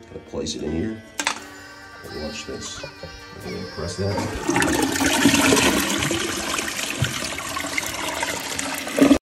Gonna place it in here. And Watch this. Press that.